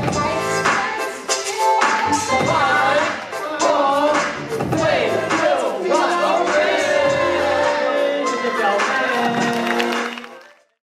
the time.